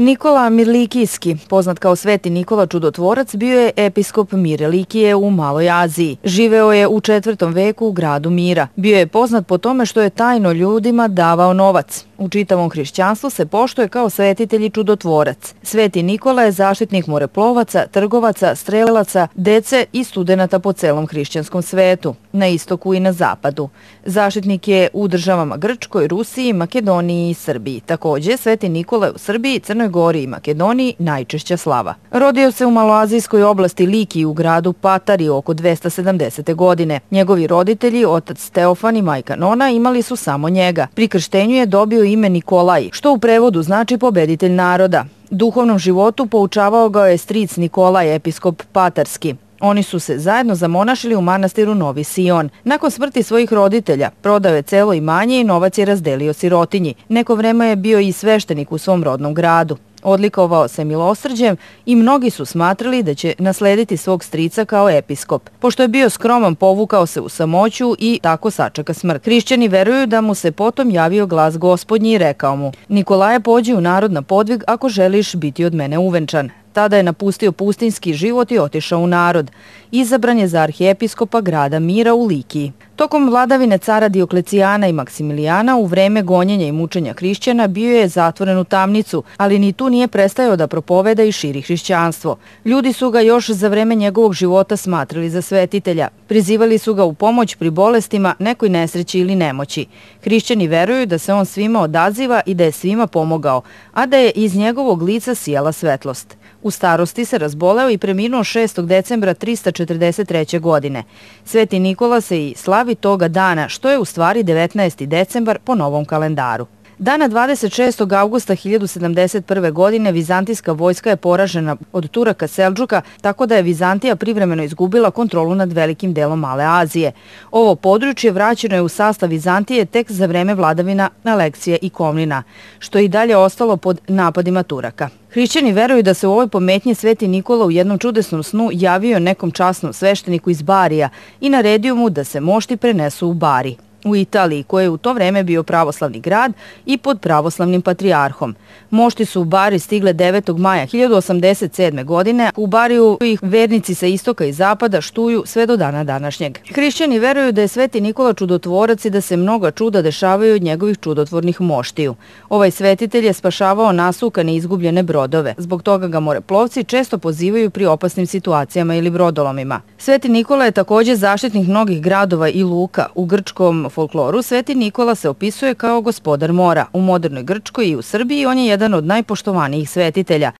Nikola Mirlikijski, poznat kao Sveti Nikola Čudotvorac, bio je episkop Mirelikije u Maloj Aziji. Živeo je u četvrtom veku u gradu Mira. Bio je poznat po tome što je tajno ljudima davao novac. U čitavom hrišćanstvu se poštuje kao svetitelj i čudotvorac. Sveti Nikola je zaštitnik moreplovaca, trgovaca, strelaca, dece i studenta po celom hrišćanskom svetu, na istoku i na zapadu. Zaštitnik je u državama Grčkoj, Rusiji, Makedoniji i Srbiji. Takođe, Sveti Nikola je u Srbiji, Crnoj Gori i Makedoniji najčešća slava. Rodio se u maloazijskoj oblasti Liki u gradu Patari oko 270. godine. Njegovi roditelji, otac Teofan i majka Nona, imali su samo njega. Pri krštenju je dobio ime Nikolaj, što u prevodu znači pobeditelj naroda. Duhovnom životu poučavao ga je stric Nikolaj, episkop Patarski. Oni su se zajedno zamonašili u manastiru Novi Sion. Nakon smrti svojih roditelja, prodao je celo imanje i novac je razdelio sirotinji. Neko vreme je bio i sveštenik u svom rodnom gradu. Odlikovao se milosrđem i mnogi su smatrali da će naslediti svog strica kao episkop. Pošto je bio skroman, povukao se u samoću i tako sačeka smrt. Hrišćani veruju da mu se potom javio glas gospodnji i rekao mu Nikolaje pođi u narod na podvig ako želiš biti od mene uvenčan. Tada je napustio pustinski život i otišao u narod. Izabran je za arhijepiskopa grada Mira u Likiji. Tokom vladavine cara Dioklecijana i Maksimilijana u vreme gonjenja i mučenja hrišćana bio je zatvoren u tamnicu, ali ni tu nije prestajao da propoveda i širi hrišćanstvo. Ljudi su ga još za vreme njegovog života smatrali za svetitelja. Prizivali su ga u pomoć pri bolestima, nekoj nesreći ili nemoći. Hrišćani veruju da se on svima odaziva i da je svima pomogao, a da je iz njegovog lica sijala svetlost. U starosti se razboleo i preminuo 6. decembra 343. godine. Sveti Nikola se i slavi toga dana, što je u stvari 19. decembar po novom kalendaru. Dana 26. augusta 1071. godine vizantijska vojska je poražena od Turaka Selđuka, tako da je Vizantija privremeno izgubila kontrolu nad velikim delom Male Azije. Ovo područje vraćeno je u sastav Vizantije tek za vreme vladavina Aleksije i Komnina, što je i dalje ostalo pod napadima Turaka. Hrišćani veruju da se u ovoj pometnji Sveti Nikola u jednom čudesnom snu javio nekom časnom svešteniku iz Barija i naredio mu da se mošti prenesu u Bari u Italiji, koji je u to vreme bio pravoslavni grad i pod pravoslavnim patrijarhom. Mošti su u Bari stigle 9. maja 1087. godine. U Bariju ih vernici sa istoka i zapada štuju sve do dana današnjeg. Hrišćani veruju da je Sveti Nikola čudotvorac i da se mnoga čuda dešavaju od njegovih čudotvornih moštiju. Ovaj svetitelj je spašavao nasukane izgubljene brodove. Zbog toga ga moreplovci često pozivaju pri opasnim situacijama ili brodolomima. Sveti Nikola je takođe zaštitnik mnogih gradova i luka. U grčkom folkloru Sveti Nikola se opisuje kao gospodar mora. U modernoj Grčkoj i u Srbiji on je jedan od najpoštovanijih svetitelja.